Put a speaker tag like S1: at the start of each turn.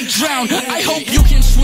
S1: might drown. I hope you can.